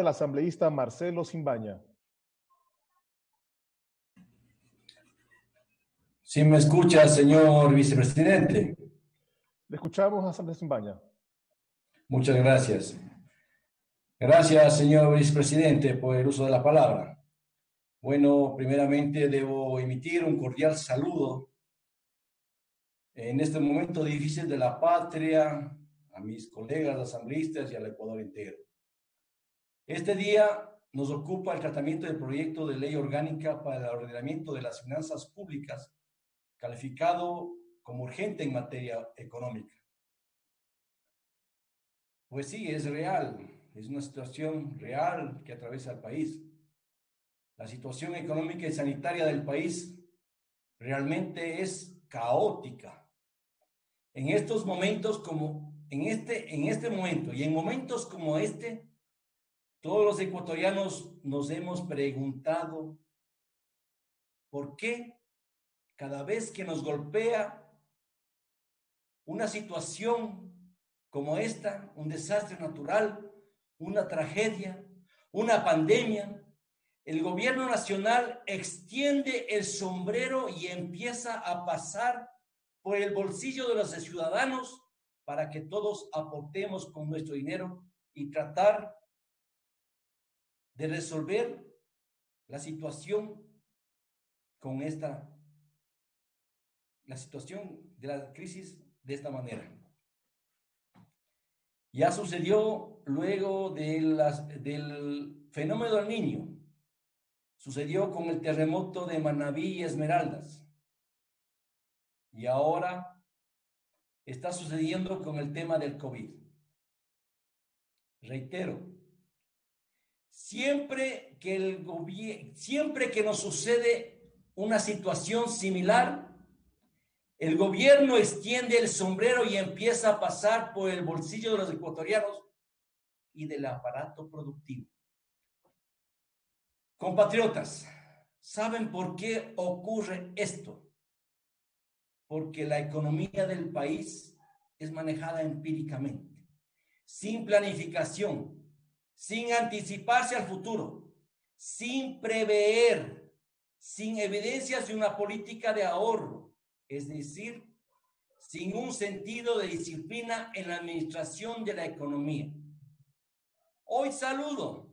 el asambleísta Marcelo Simbaña. Si me escucha, señor vicepresidente. Le escuchamos, asambleísta Simbaña. Muchas gracias. Gracias, señor vicepresidente, por el uso de la palabra. Bueno, primeramente debo emitir un cordial saludo en este momento difícil de la patria a mis colegas asambleístas y al Ecuador entero. Este día nos ocupa el tratamiento del proyecto de ley orgánica para el ordenamiento de las finanzas públicas, calificado como urgente en materia económica. Pues sí, es real, es una situación real que atraviesa el país. La situación económica y sanitaria del país realmente es caótica. En estos momentos como en este en este momento y en momentos como este todos los ecuatorianos nos hemos preguntado por qué cada vez que nos golpea una situación como esta, un desastre natural, una tragedia, una pandemia, el gobierno nacional extiende el sombrero y empieza a pasar por el bolsillo de los ciudadanos para que todos aportemos con nuestro dinero y tratar de resolver la situación con esta, la situación de la crisis de esta manera. Ya sucedió luego de las, del fenómeno del niño, sucedió con el terremoto de Manabí y Esmeraldas, y ahora está sucediendo con el tema del COVID. Reitero, Siempre que el siempre que nos sucede una situación similar, el gobierno extiende el sombrero y empieza a pasar por el bolsillo de los ecuatorianos y del aparato productivo. Compatriotas, ¿saben por qué ocurre esto? Porque la economía del país es manejada empíricamente, sin planificación, sin anticiparse al futuro, sin prever, sin evidencias de una política de ahorro, es decir, sin un sentido de disciplina en la administración de la economía. Hoy saludo,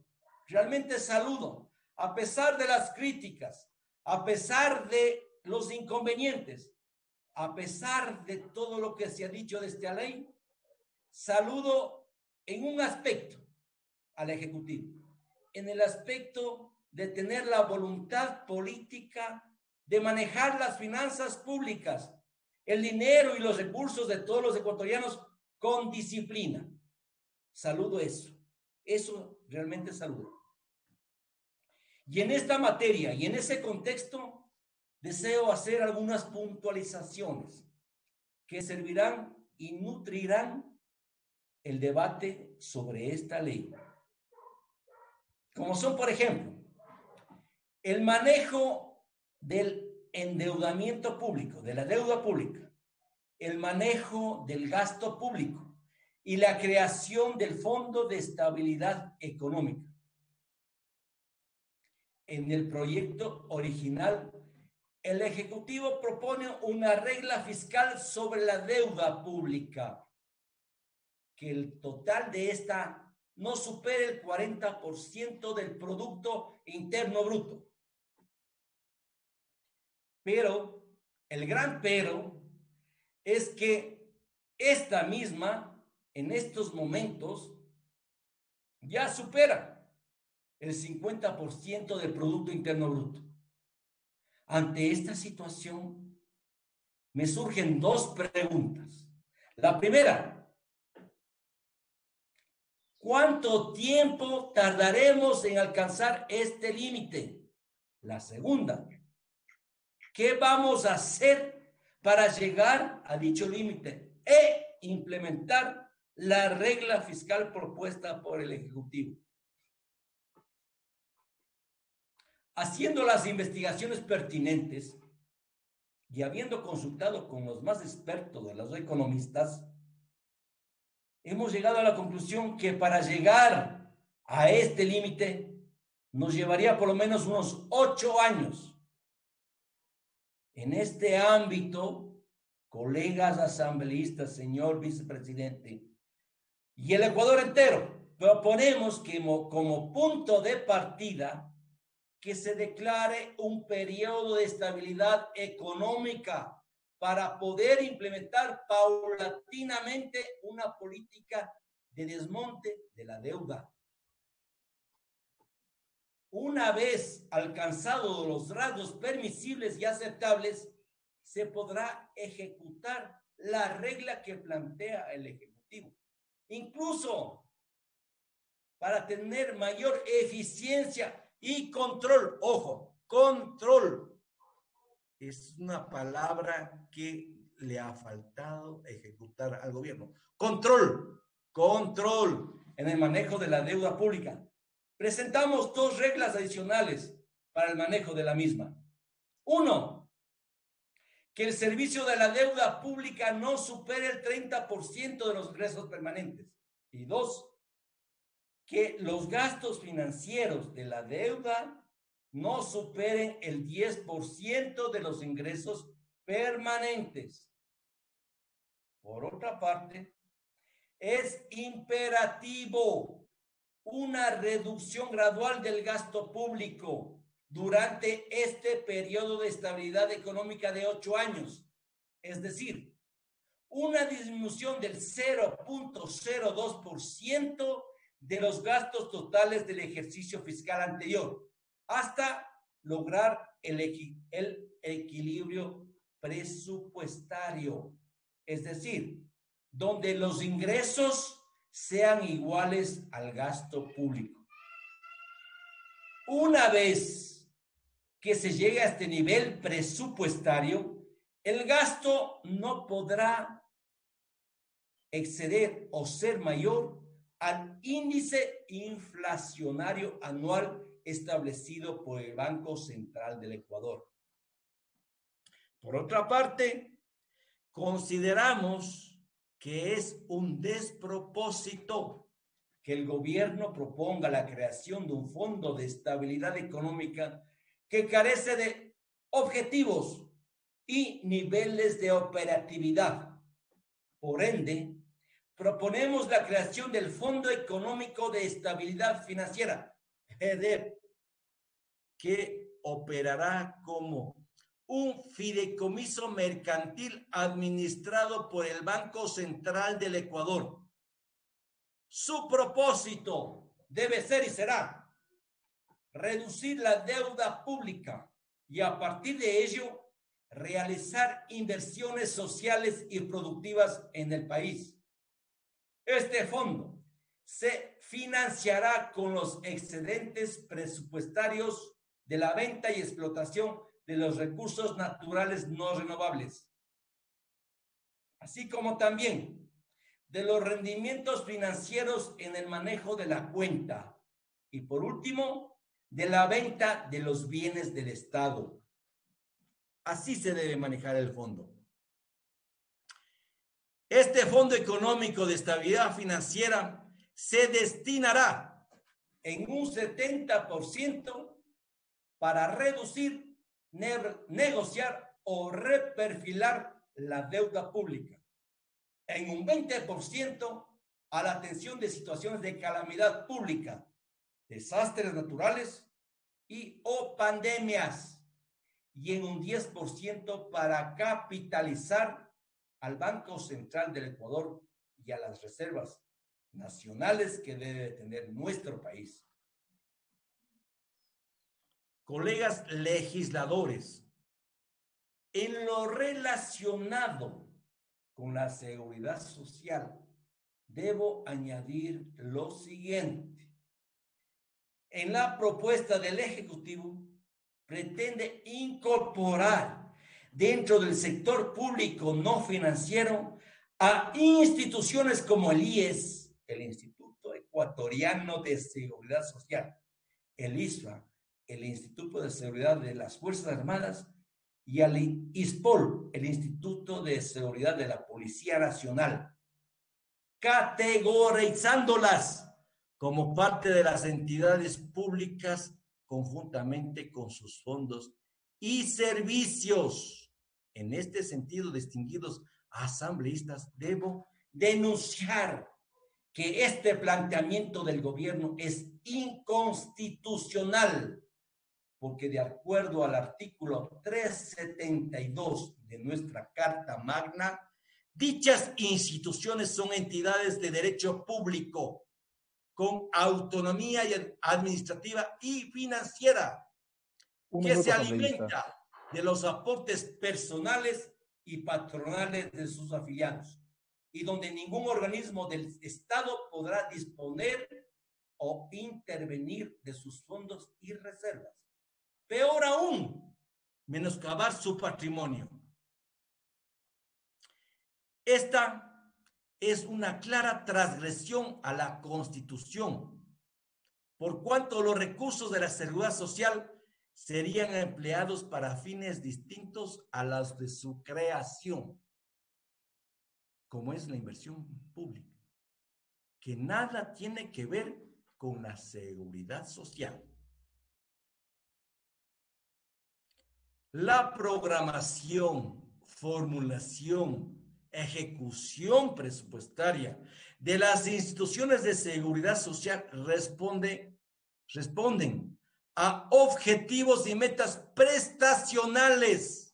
realmente saludo, a pesar de las críticas, a pesar de los inconvenientes, a pesar de todo lo que se ha dicho de esta ley, saludo en un aspecto al Ejecutivo, en el aspecto de tener la voluntad política de manejar las finanzas públicas, el dinero y los recursos de todos los ecuatorianos con disciplina. Saludo eso. Eso realmente saludo. Y en esta materia y en ese contexto, deseo hacer algunas puntualizaciones que servirán y nutrirán el debate sobre esta ley como son, por ejemplo, el manejo del endeudamiento público, de la deuda pública, el manejo del gasto público y la creación del Fondo de Estabilidad Económica. En el proyecto original, el Ejecutivo propone una regla fiscal sobre la deuda pública, que el total de esta no supere el 40% del Producto Interno Bruto. Pero, el gran pero, es que esta misma, en estos momentos, ya supera el 50% del Producto Interno Bruto. Ante esta situación, me surgen dos preguntas. La primera, ¿Cuánto tiempo tardaremos en alcanzar este límite? La segunda, ¿qué vamos a hacer para llegar a dicho límite e implementar la regla fiscal propuesta por el Ejecutivo? Haciendo las investigaciones pertinentes y habiendo consultado con los más expertos de los economistas, hemos llegado a la conclusión que para llegar a este límite nos llevaría por lo menos unos ocho años. En este ámbito, colegas asambleístas, señor vicepresidente, y el Ecuador entero, proponemos que como, punto de partida que se declare un periodo de estabilidad económica para poder implementar paulatinamente una política de desmonte de la deuda. Una vez alcanzados los rasgos permisibles y aceptables, se podrá ejecutar la regla que plantea el Ejecutivo. Incluso para tener mayor eficiencia y control. Ojo, control. Es una palabra que le ha faltado ejecutar al gobierno. Control, control en el manejo de la deuda pública. Presentamos dos reglas adicionales para el manejo de la misma. Uno, que el servicio de la deuda pública no supere el 30% de los ingresos permanentes. Y dos, que los gastos financieros de la deuda no superen el 10% de los ingresos permanentes. Por otra parte, es imperativo una reducción gradual del gasto público durante este periodo de estabilidad económica de ocho años. Es decir, una disminución del 0.02% de los gastos totales del ejercicio fiscal anterior hasta lograr el, el equilibrio presupuestario, es decir, donde los ingresos sean iguales al gasto público. Una vez que se llegue a este nivel presupuestario, el gasto no podrá exceder o ser mayor al índice inflacionario anual establecido por el Banco Central del Ecuador. Por otra parte, consideramos que es un despropósito que el gobierno proponga la creación de un fondo de estabilidad económica que carece de objetivos y niveles de operatividad. Por ende, proponemos la creación del Fondo Económico de Estabilidad Financiera, FEDER, que operará como un fideicomiso mercantil administrado por el Banco Central del Ecuador. Su propósito debe ser y será reducir la deuda pública y a partir de ello realizar inversiones sociales y productivas en el país. Este fondo se financiará con los excedentes presupuestarios de la venta y explotación de los recursos naturales no renovables, así como también de los rendimientos financieros en el manejo de la cuenta y por último, de la venta de los bienes del Estado. Así se debe manejar el fondo. Este Fondo Económico de Estabilidad Financiera se destinará en un 70% para reducir, negociar o reperfilar la deuda pública, en un 20% a la atención de situaciones de calamidad pública, desastres naturales y o pandemias, y en un 10% para capitalizar al Banco Central del Ecuador y a las reservas nacionales que debe tener nuestro país. Colegas legisladores, en lo relacionado con la seguridad social, debo añadir lo siguiente. En la propuesta del Ejecutivo pretende incorporar dentro del sector público no financiero a instituciones como el IES, el Instituto Ecuatoriano de Seguridad Social, el ISRA, el Instituto de Seguridad de las Fuerzas Armadas, y al ISPOL, el Instituto de Seguridad de la Policía Nacional, categorizándolas como parte de las entidades públicas conjuntamente con sus fondos y servicios. En este sentido, distinguidos asambleístas, debo denunciar que este planteamiento del gobierno es inconstitucional, porque de acuerdo al artículo 372 de nuestra Carta Magna, dichas instituciones son entidades de derecho público con autonomía administrativa y financiera que se alimenta de los aportes personales y patronales de sus afiliados y donde ningún organismo del Estado podrá disponer o intervenir de sus fondos y reservas. Peor aún, menoscabar su patrimonio. Esta es una clara transgresión a la Constitución, por cuanto los recursos de la seguridad social serían empleados para fines distintos a los de su creación como es la inversión pública, que nada tiene que ver con la seguridad social. La programación, formulación, ejecución presupuestaria de las instituciones de seguridad social responde, responden a objetivos y metas prestacionales,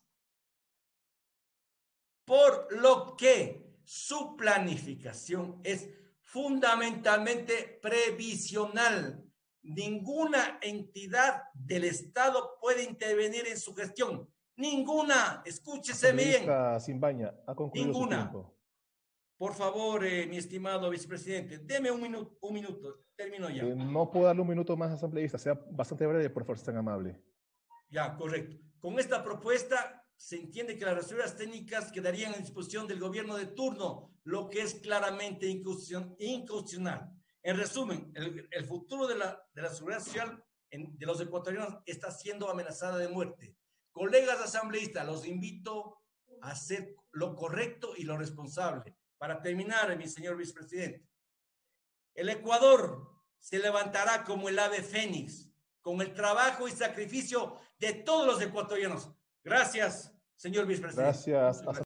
por lo que su planificación es fundamentalmente previsional. Ninguna entidad del Estado puede intervenir en su gestión. Ninguna. Escúchese bien. Sin baña. Ha concluido Ninguna. Por favor, eh, mi estimado vicepresidente, deme un minuto, un minuto. Termino ya. Eh, no puedo darle un minuto más, asambleísta. Sea bastante breve, por favor, tan amable. Ya, correcto. Con esta propuesta se entiende que las reservas técnicas quedarían en disposición del gobierno de turno, lo que es claramente inconstitucional. En resumen, el, futuro de la, de la seguridad social de los ecuatorianos está siendo amenazada de muerte. Colegas asambleístas, los invito a hacer lo correcto y lo responsable. Para terminar, mi señor vicepresidente, el Ecuador se levantará como el ave fénix, con el trabajo y sacrificio de todos los ecuatorianos Gracias, señor vicepresidente. Gracias.